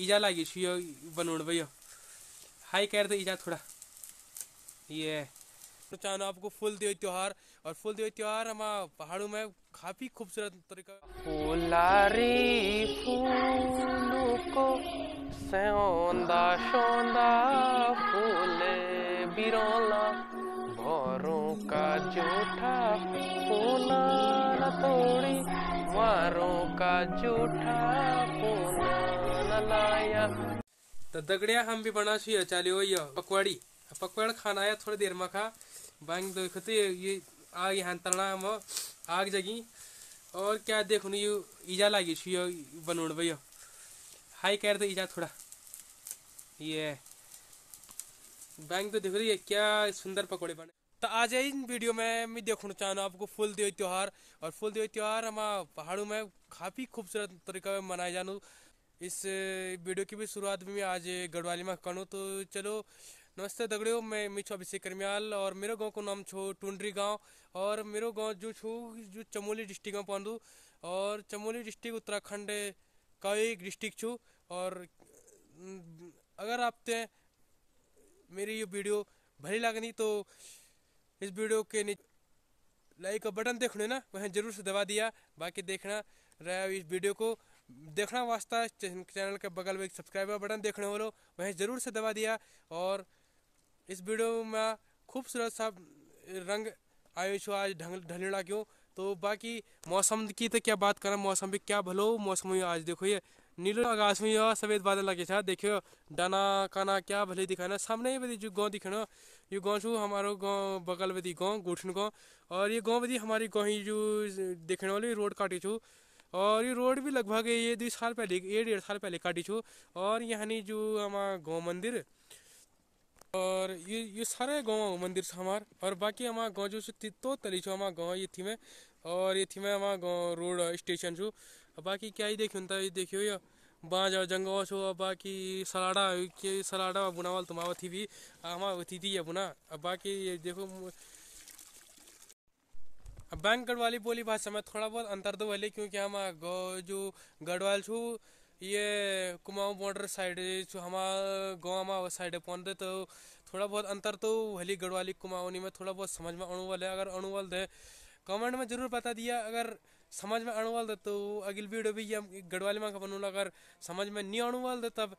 इजा लागी छु यो बनोड़ भैया हाई कर दे इजा थोड़ा। ये। तो आपको फुल दियो त्योहार, और फुल दियो त्योहार हम पहाड़ों में काफ़ी खूबसूरत तरीका फुलारी फूलों को फूले बिरोला का जूठा फूला तोड़ी का जूठा फूला। तो दगड़िया हम भी बना छी चाली हो पकवाड़ी। पकवाड़ खाना आया थोड़ी देर में खा बांग देखो तो ये आग यहाँ तलना हम, आग जगी। और क्या देखो ये ईजा लागी छी बनोड़ भैया। हाई कर दे ईजा थोड़ा। ये। बैंक तो देखो ये क्या सुंदर पकौड़े बने। तो आज इन वीडियो में मैं देखना चाहूँ आपको फुल देव त्योहार। और फुल देव त्योहार हम पहाड़ों में काफ़ी खूबसूरत तरीका में मनाए जानू। इस वीडियो की भी शुरुआत मैं आज गढ़वाली में करूँ तो चलो, नमस्ते दगड़ियों, मैं मिछु अभिषेक करमियाल, और मेरे गाँव को नाम छो टुंडरी गाँव, और मेरे गाँव जो छू, जो चमोली डिस्ट्रिक्ट में पौंदू, और चमोली डिस्ट्रिक्ट उत्तराखंड का एक डिस्ट्रिक्ट छू, और अगर आप ते, मेरी ये वीडियो भली लगनी तो इस वीडियो के नीचे लाइक का बटन देखने ना, वह ज़रूर से दबा दिया, बाकी देखना रहा इस वीडियो को देखना वास्ता चैनल के बगल में एक सब्सक्राइबर बटन देखने वालों, वहीं ज़रूर से दबा दिया और इस वीडियो में खूबसूरत सा रंग आयो छो आज ढंग ढलना क्यों तो बाकी मौसम की तो क्या बात करें, मौसम भी क्या भलो, मौसम हुई आज देखो ये नीलो आकाश में सफ़ेद बादल लगे था देखियो डाना काना क्या भले दिखाना, सामने ही बदी जो गाँव दिखाना ये गाँव छू हमारो गाँव बगल बदी गाँव गुठन गाँव और ये गाँव बदी हमारी गाँव ही जो देखने वाली, रोड काटी छू। और ये रोड भी लगभग ये दो साल पहले, ये डेढ़ साल पहले काटी छू। और यहाँ जो हमारा गाँव मंदिर, और ये ये सारे गाँव मंदिर से हमार। और बाकी हमारा गाँव जो तो तली छो हमारा गाँव, ये थी में। और ये थी में हमारा गाँव रोड स्टेशन छू। बाकी क्या ही देखियो तो ये देखियो ये। बाँझ और जंगल छो बाकी सलाडा के सलाडा बुनावल तुम थी भी हमारा थी थी ये बुना। बाकी ये देखो बैंक गढ़वाली बोली भाषा में थोड़ा बहुत अंतर तो भले क्योंकि हम जो गढ़वाल छू, ये कुमाऊं बॉर्डर साइड हमारा गाँव में साइड पहुँचते तो थोड़ा बहुत अंतर तो भली गढ़वाली कुमाऊनी में थोड़ा बहुत समझ में अणुवल है अगर अणुवल दे कमेंट में ज़रूर बता दिया, अगर समझ में अणुवल दे तो अगली वीडियो भी ये गढ़वाली में खपन अगर समझ में नहीं अणुवल दे तब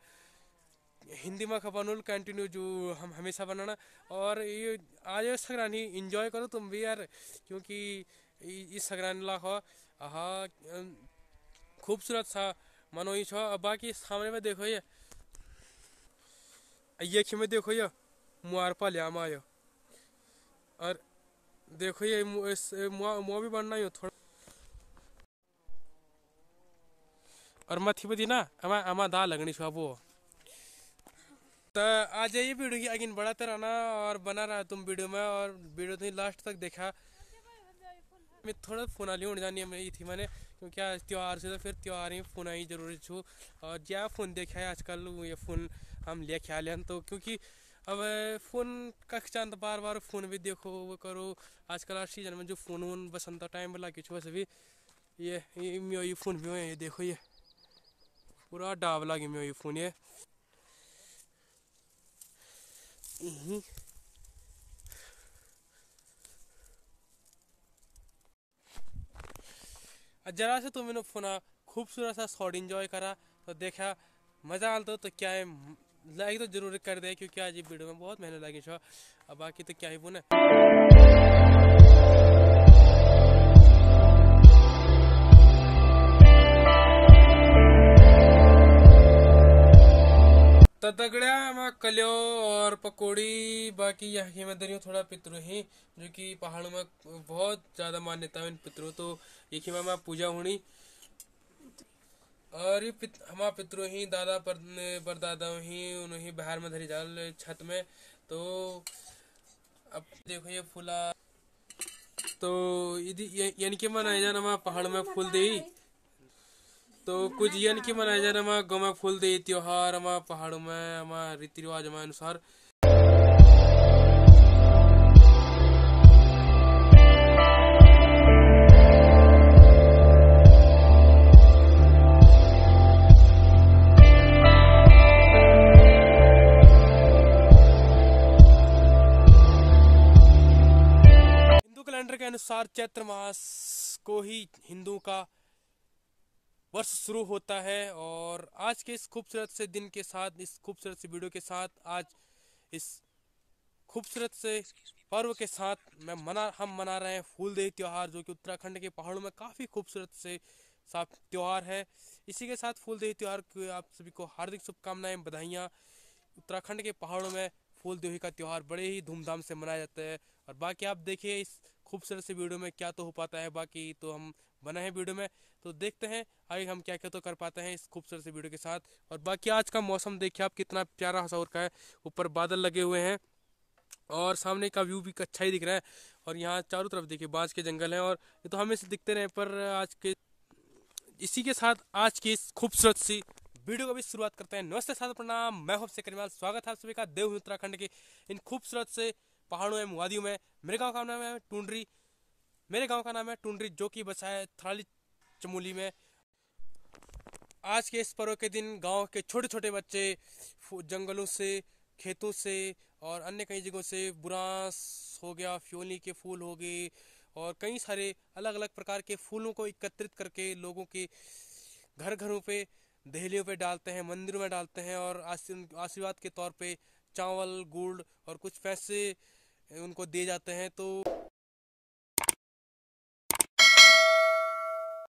हिंदी में खपन कंटिन्यू जो हम हमेशा बनाना। और ये आज संग्रानी इंजॉय करो तुम भी यार, क्योंकि इस संग्रानी लाख हाँ। खूबसूरत सा मनो ही। छो बाकी सामने में देखो ये। ये में देखो ये, मुआर पा लिया आयो। और देखो ये मुआ भी बनना ही थोड़ा। और मथी बदी ना, अमा अमा दा लगनी छो वो। तो आज ये वीडियो की आगे बढ़ाते रहना और बना रहा तुम वीडियो में और वीडियो तो लास्ट तक देखा। मैं थोड़ा फ़ोन आली उड़ जानी मैं थी मैंने, क्योंकि आज त्यौहार से तो फिर त्यौहार ही फ़ोन आई ज़रूरी छू। और क्या फ़ोन देखा है आजकल ये फ़ोन हम ले ख्याल तो क्योंकि अब फ़ोन का चाँद बार बार फ़ोन भी देखो, वो करो। आजकल हर सीज़न में जो फ़ोन वोन बसंत टाइम वाला किचु वैसे भी ये ये ये फ़ोन भी है, ये देखो ये। पूरा डाब लगे मैं ये फ़ोन ये। जरा से तुम मैंने फोना खूबसूरत सा शॉट इंजॉय करा तो देखा मज़ा आल तो, तो क्या है लाइक तो ज़रूर कर दे क्योंकि आज ये वीडियो में बहुत मेहनत लगी छो अब बाकी तो क्या ही बोने दगड़िया में कलियो और पकोड़ी बाकी यहाँ में दरियो थोड़ा पितृ ही जो कि पहाड़ों में बहुत ज़्यादा मान्यता है इन पितरों तो ही में पूजा होनी। और ये पित, हमारा पितरों ही दादा पर परदादा ही उन्हें बाहर में धरी जाल छत में तो अब देखो ये फूला। तो यानी कि मनाया जाना हमारा पहाड़ में फूल दे तो कुछ यन की मनाया जाए हमारा गाँव में फूल दे त्योहार हमारा पहाड़ों में हमारा रीति रिवाज हमारे अनुसार। हिंदू कैलेंडर के अनुसार चैत्र मास को ही हिंदू का वर्ष शुरू होता है और आज के इस खूबसूरत से दिन के साथ, इस खूबसूरत से वीडियो के साथ, आज इस खूबसूरत से पर्व के साथ मैं मना, हम मना रहे हैं फूलदेही त्यौहार, जो कि उत्तराखंड के पहाड़ों में काफ़ी खूबसूरत से साफ़ त्यौहार है। इसी के साथ फूलदेही त्यौहार की आप सभी को हार्दिक शुभकामनाएँ, बधाइयाँ। उत्तराखंड के पहाड़ों में फूलदेही का त्यौहार बड़े ही धूमधाम से मनाया जाता है। और बाकी आप देखिए इस खूबसूरत से वीडियो में क्या तो हो पाता है, बाकी तो हम बना है वीडियो में। तो देखते हैं, आगे हम क्या क्या तो कर पाते हैं इस खूबसूरत से वीडियो के साथ। और बाकी आज का मौसम देखिए आप, कितना प्यारा हसौर का है। ऊपर बादल लगे हुए हैं और सामने का व्यू भी अच्छा ही दिख रहा है। और यहाँ चारों तरफ़ देखिए, बाँस के जंगल हैं और ये तो हमें से दिखते रहे, पर आज के, इसी के साथ आज की इस खूबसूरत सी वीडियो को भी शुरुआत करते हैं। नमस्ते साथ प्रणाम, मैं हूँ से करीमाल स्वागत है आप सभी का देव उत्तराखंड के इन खूबसूरत से पहाड़ों एवं वादियों में, मेरे गाँव का नाम है टूंडरी। मेरे गाँव का नाम है टूंडरी, जो कि बसा है थराली चमोली में। आज के इस पर्व के दिन गाँव के छोटे छोटे बच्चे जंगलों से, खेतों से और अन्य कई जगहों से बुरांस हो गया, फ्योली के फूल हो गए और कई सारे अलग अलग प्रकार के फूलों को एकत्रित करके लोगों के घर घरों पे, दहलियों पे डालते हैं, मंदिरों में डालते हैं और आशीर्वाद के तौर पे चावल, गुड़ और कुछ पैसे उनको दिए जाते हैं तो